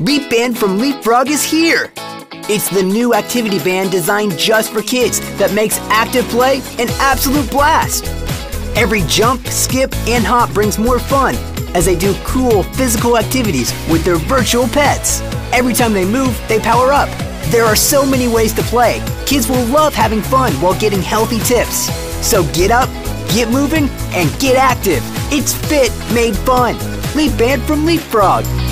LeapBand from LeapFrog is here! It's the new activity band designed just for kids that makes active play an absolute blast. Every jump, skip, and hop brings more fun as they do cool physical activities with their virtual pets. Every time they move, they power up. There are so many ways to play. Kids will love having fun while getting healthy tips. So get up, get moving, and get active. It's Fit Made Fun. LeapBand from LeapFrog.